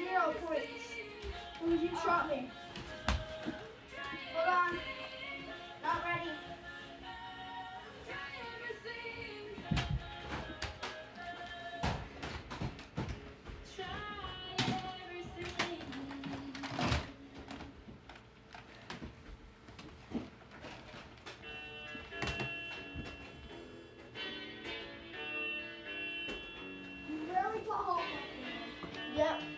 Zero points. Because you shot me. Hold on. Not ready. Yep.